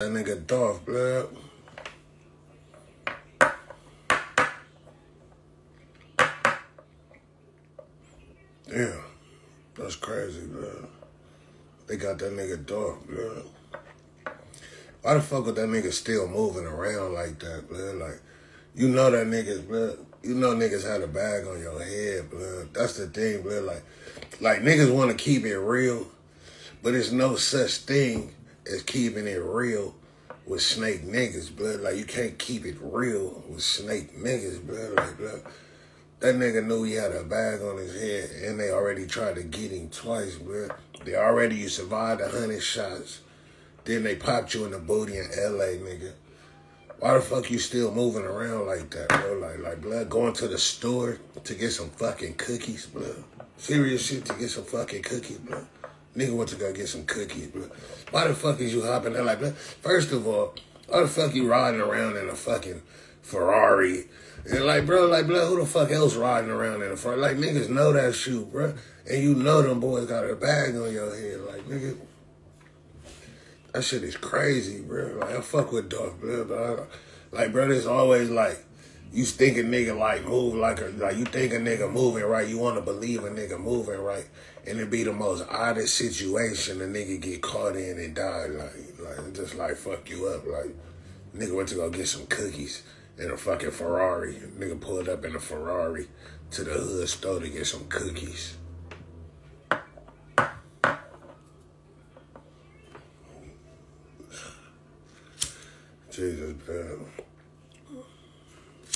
That nigga Dolph, blood. Yeah, that's crazy, blood. They got that nigga Dolph, blood. Why the fuck would that nigga still moving around like that, blood? Like, you know that niggas, blood. You know niggas had a bag on your head, blood. That's the thing, blood. Like, like niggas want to keep it real, but it's no such thing as keeping it real with snake niggas, blood. Like, you can't keep it real with snake niggas, blood. Like, blood. That nigga knew he had a bag on his head, and they already tried to get him twice, blood. They already you survived a hundred shots. Then they popped you in the booty in LA, nigga. Why the fuck you still moving around like that, bro? Like, like, blood, going to the store to get some fucking cookies, blood. Serious shit to get some fucking cookies, blood. Nigga went to go get some cookies, blood. Why the fuck is you hopping there like, blood? First of all, why the fuck you riding around in a fucking Ferrari? And like, bro, like, bro, who the fuck else riding around in a Ferrari? Like, niggas know that shoe, bro. And you know them boys got a bag on your head. Like, nigga, that shit is crazy, bro. Like, I fuck with Dolph, bro. But like, bro, it's always like, you think a nigga like move like a, like you think a nigga moving right, you want to believe a nigga moving right, and it be the most oddest situation a nigga get caught in and die like like just like fuck you up like nigga went to go get some cookies in a fucking Ferrari, nigga pulled up in a Ferrari to the hood store to get some cookies. Jesus, man.